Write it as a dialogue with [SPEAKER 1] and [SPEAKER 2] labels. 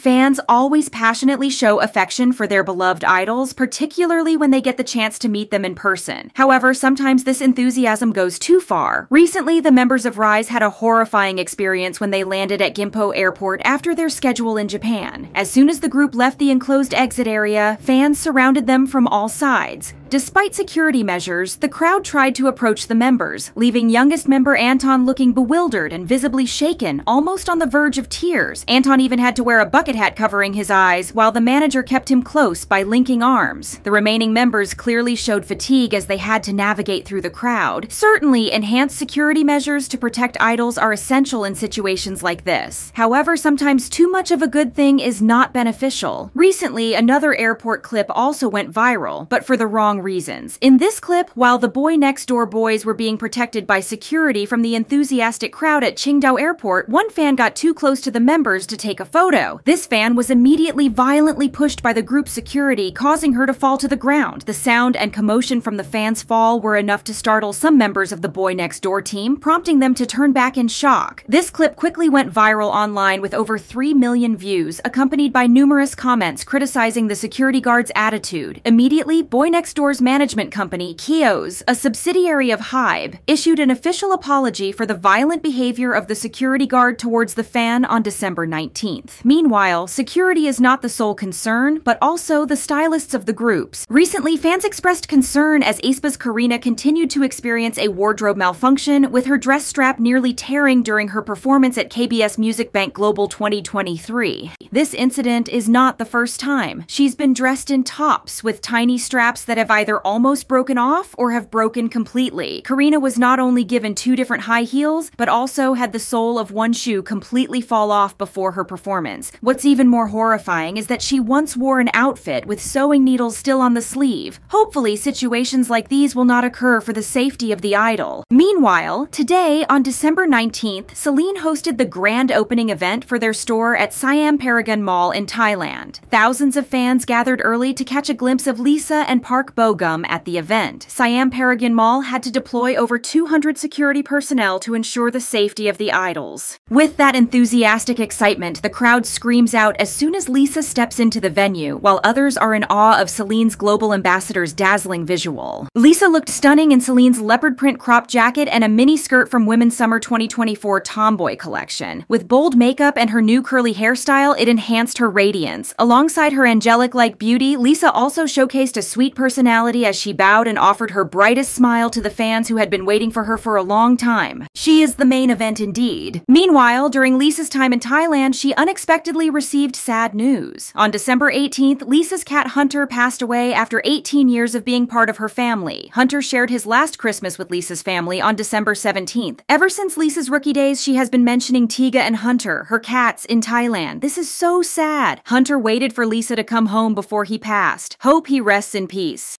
[SPEAKER 1] Fans always passionately show affection for their beloved idols, particularly when they get the chance to meet them in person. However, sometimes this enthusiasm goes too far. Recently, the members of RIIZE had a horrifying experience when they landed at Gimpo Airport after their schedule in Japan. As soon as the group left the enclosed exit area, fans surrounded them from all sides. Despite security measures, the crowd tried to approach the members, leaving youngest member Anton looking bewildered and visibly shaken, almost on the verge of tears. Anton even had to wear a bucket hat covering his eyes, while the manager kept him close by linking arms. The remaining members clearly showed fatigue as they had to navigate through the crowd. Certainly, enhanced security measures to protect idols are essential in situations like this. However, sometimes too much of a good thing is not beneficial. Recently, another airport clip also went viral, but for the wrong reasons. In this clip, while the boy next door boys were being protected by security from the enthusiastic crowd at Qingdao Airport, one fan got too close to the members to take a photo. This fan was immediately violently pushed by the group's security, causing her to fall to the ground. The sound and commotion from the fan's fall were enough to startle some members of the boy next door team, prompting them to turn back in shock. This clip quickly went viral online with over 3 million views, accompanied by numerous comments criticizing the security guard's attitude. Immediately, Boy Next Management company, Kios, a subsidiary of Hybe, issued an official apology for the violent behavior of the security guard towards the fan on December 19th. Meanwhile, security is not the sole concern, but also the stylists of the groups. Recently, fans expressed concern as aespa's Karina continued to experience a wardrobe malfunction, with her dress strap nearly tearing during her performance at KBS Music Bank Global 2023. This incident is not the first time. She's been dressed in tops with tiny straps that have either almost broken off or have broken completely. Karina was not only given two different high heels, but also had the sole of one shoe completely fall off before her performance. What's even more horrifying is that she once wore an outfit with sewing needles still on the sleeve. Hopefully, situations like these will not occur for the safety of the idol. Meanwhile, today, on December 19th, Celine hosted the grand opening event for their store at Siam Paragon Mall in Thailand. Thousands of fans gathered early to catch a glimpse of Lisa and Park Bo-gum at the event. Siam Paragon Mall had to deploy over 200 security personnel to ensure the safety of the idols. With that enthusiastic excitement, the crowd screams out as soon as Lisa steps into the venue, while others are in awe of Celine's global ambassador's dazzling visual. Lisa looked stunning in Celine's leopard print crop jacket and a mini skirt from Women's Summer 2024 Tomboy collection. With bold makeup and her new curly hairstyle, it enhanced her radiance. Alongside her angelic like beauty, Lisa also showcased a sweet personality as she bowed and offered her brightest smile to the fans who had been waiting for her for a long time. She is the main event indeed. Meanwhile, during Lisa's time in Thailand, she unexpectedly received sad news. On December 18th, Lisa's cat Hunter passed away after 18 years of being part of her family. Hunter shared his last Christmas with Lisa's family on December 17th. Ever since Lisa's rookie days, she has been mentioning Tiga and Hunter, her cats, in Thailand. This is so sad. Hunter waited for Lisa to come home before he passed. Hope he rests in peace.